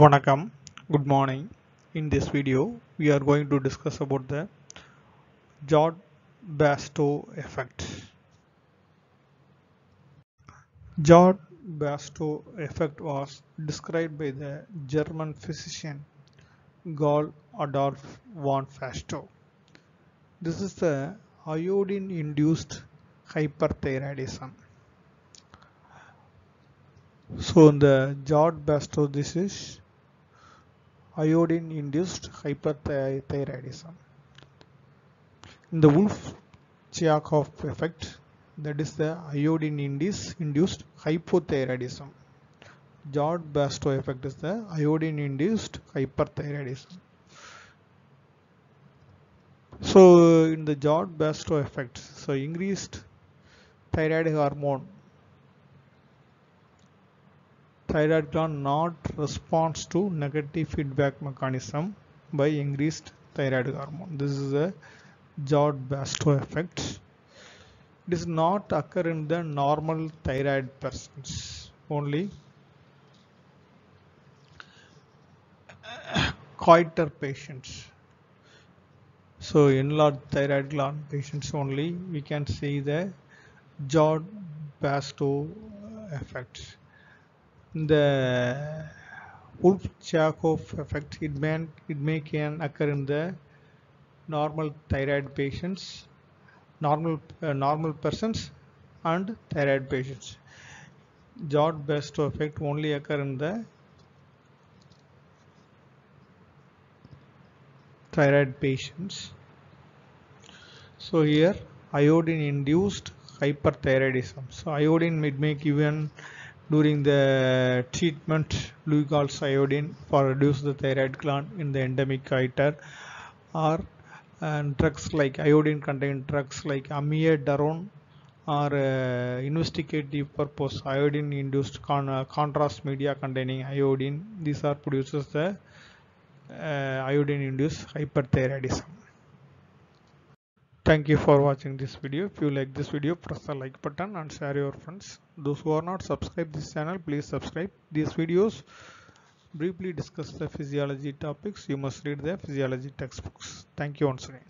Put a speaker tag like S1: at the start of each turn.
S1: Vanakkam, good morning. In this video, we are going to discuss about the Jod Basedow effect. Jod Basedow effect was described by the German physician Karl Adolf von Basedow. This is the iodine-induced hyperthyroidism. So in the Jod Basedow disease, iodine-induced hyperthyroidism. In the Wolff-Chaikoff effect, that is the iodine-induced hypothyroidism. Jod Basedow effect is the iodine-induced hyperthyroidism. So in the Jod Basedow effect, so increased thyroid hormone thyroid gland not responds to negative feedback mechanism by increased thyroid hormone. This is a Jod Basedow effect. It is not occur in the normal thyroid persons only. Goiter patients. So enlarged thyroid gland patients only we can see the Jod Basedow effect the Wolff-Chaikoff effect it may it may can occur in the normal thyroid patients normal uh, normal persons and thyroid patients. Jod Basedow effect only occur in the thyroid patients. So here iodine induced hyperthyroidism. So iodine may be given during the treatment Lugol's iodine for reduce the thyroid gland in the endemic goiter or and drugs like iodine containing drugs like amiodarone or uh, investigative purpose iodine induced con uh, contrast media containing iodine. These are produces the uh, iodine induced hyperthyroidism Thank you for watching this video. If you like this video, press the like button and share your friends. Those who are not subscribed this channel, please subscribe. These videos briefly discuss the physiology topics. You must read the physiology textbooks. Thank you once again.